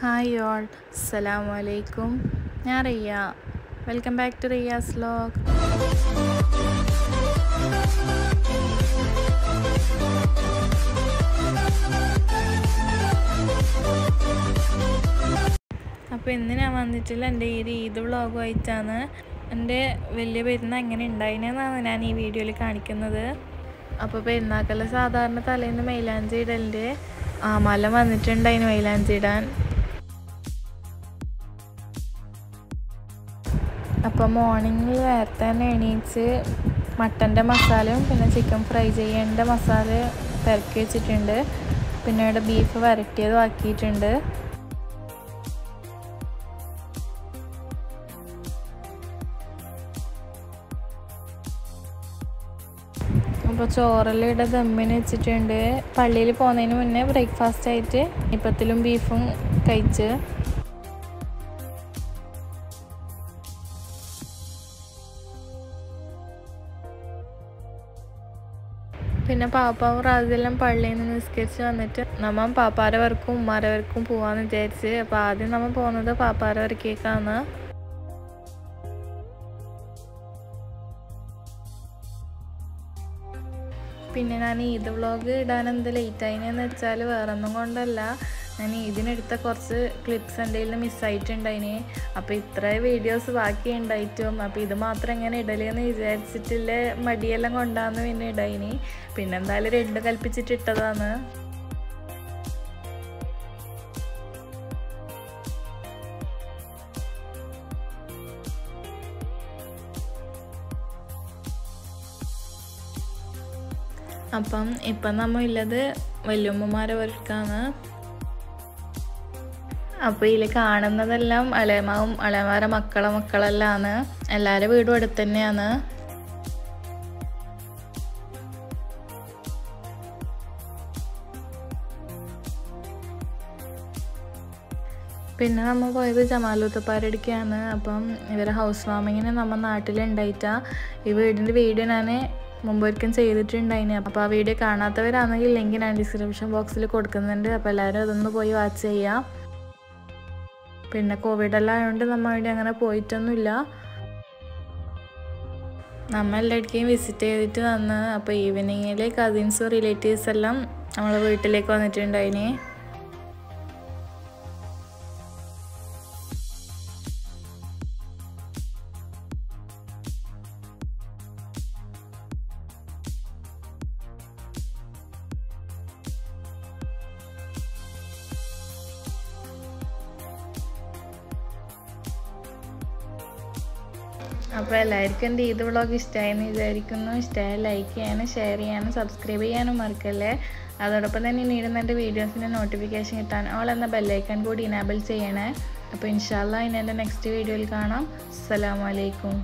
Hi all അസ്സലാമു അലൈക്കും ഞാൻ Riya. Welcome back to Riya's vlog അപ്പോൾ ഇന്ന് ഞാൻ വന്നിട്ടില്ല എന്റെ ഈ ഈദ് വ്ളോഗുമായിട്ടാണ് എന്റെ വലിയ പെരുന്നാൾ എങ്ങനെ ഉണ്ടായിനെന്നാണ് ഞാൻ ഈ വീഡിയോയിൽ കാണിക്കുന്നത്. അപ്പോൾ പെരുന്നാക്കല്ല സാധാരണ തലേന്ന് മൈലാഞ്ചി ഇടലിന്റെ മലം വന്നിട്ടുണ്ടായിന് മൈലാഞ്ചി ഇടാൻ. അപ്പോൾ മോർണിംഗിൽ നേരത്തെ തന്നെ എണീച്ച് മട്ടന്റെ മസാലയും പിന്നെ ചിക്കൻ ഫ്രൈ ചെയ്യേണ്ട മസാല പെരക്കി വെച്ചിട്ടുണ്ട്. പിന്നെ ഇവിടെ ബീഫ് വരട്ടിയതും ആക്കിയിട്ടുണ്ട്. അപ്പോൾ ചോറെല്ലാം ദമ്മിന് വെച്ചിട്ടുണ്ട്. പള്ളിയിൽ പോകുന്നതിന് മുന്നേ ബ്രേക്ക്ഫാസ്റ്റ് ആയിട്ട് ഇപ്പത്തിലും ബീഫും കഴിച്ച് പിന്നെ പാപ്പാവും റാസെല്ലാം പള്ളിയിൽ നിന്ന് നിസ്കരിച്ച് വന്നിട്ട് നമ്മ പാപ്പാരെ വർക്കും ഉമ്മാരെ പോവാന്ന് വിചാരിച്ച് അപ്പോൾ ആദ്യം നമ്മൾ പോകുന്നത് പാപ്പാരെ വർക്കേക്കാണ്. പിന്നെ ഞാൻ ഈദ് വ്ളോഗ് ഇടാൻ എന്ത് ലേറ്റ് ആയിനെന്ന് വെച്ചാൽ വേറൊന്നും കൊണ്ടല്ല. ഞാൻ ഇതിനെടുത്ത കുറച്ച് ക്ലിപ്സ് എന്തെങ്കിലും മിസ്സായിട്ടുണ്ടായിന് അപ്പോൾ ഇത്ര വീഡിയോസ് ബാക്കി ഉണ്ടായിട്ടും അപ്പോൾ ഇത് മാത്രം എങ്ങനെ ഇടലെന്ന് വിചാരിച്ചിട്ടില്ല മടിയെല്ലാം കൊണ്ടാന്ന് പിന്നെ ഇടായിന്. പിന്നെ എന്തായാലും രണ്ട് കൽപ്പിച്ചിട്ട് അപ്പം ഇപ്പം നമ്മളുള്ളത് വല്യമ്മമാരെ വർക്കാണ് അപ്പോൾ ഇതിൽ കാണുന്നതെല്ലാം അളയമാവും അളയമാരെ മക്കളെ മക്കളെല്ലാമാണ് എല്ലാവരുടെ വീടും അടുത്ത് തന്നെയാണ്. പിന്നെ നമ്മൾ പോയത് ജമാലൂത്തപ്പാരടിക്കാണ് അപ്പം ഇവരെ ഹൗസ് വാമിങ്ങിന് നമ്മൾ നാട്ടിലുണ്ടായിട്ട. ഈ വീടിന്റെ വീഡിയോ ഞാൻ മുമ്പൊരിക്കും ചെയ്തിട്ടുണ്ടായിന്. അപ്പോൾ ആ വീഡിയോ കാണാത്തവരാണെങ്കിൽ ലിങ്ക് ഞാൻ ഡിസ്ക്രിപ്ഷൻ ബോക്സിൽ കൊടുക്കുന്നുണ്ട്. അപ്പോൾ എല്ലാവരും അതൊന്ന് പോയി വാച്ച് ചെയ്യാം. പിന്നെ കോവിഡെല്ലാം ആയതുകൊണ്ട് നമ്മൾ അവിടെ അങ്ങനെ പോയിട്ടൊന്നുമില്ല. നമ്മൾ എല്ലായിടത്തേക്കും വിസിറ്റ് ചെയ്തിട്ട് വന്ന് അപ്പോൾ ഈവനിങ്ങിൽ കസിൻസും റിലേറ്റീവ്സ് എല്ലാം നമ്മളെ വീട്ടിലേക്ക് വന്നിട്ടുണ്ടായിന്. അപ്പോൾ എല്ലാവർക്കും എന്റെ ഈദ് വ്ളോഗ് ഇഷ്ടമായെന്ന് വിചാരിക്കുന്നു. ഇഷ്ടമായ ലൈക്ക് ചെയ്യാനും ഷെയർ ചെയ്യാനും സബ്സ്ക്രൈബ് ചെയ്യാനും മറക്കല്ലേ? അതോടൊപ്പം തന്നെ ഇനി ഇടുന്ന എന്റെ വീഡിയോസിന്റെ നോട്ടിഫിക്കേഷൻ കിട്ടാൻ ഓൾ എന്ന ബെല്ലൈക്കൺ കൂടി ഇനാബിൾ ചെയ്യണേ. അപ്പോൾ ഇൻഷാല്ല ഇനി എന്റെ നെക്സ്റ്റ് വീഡിയോയിൽ കാണാം. അസ്സലാമലൈക്കും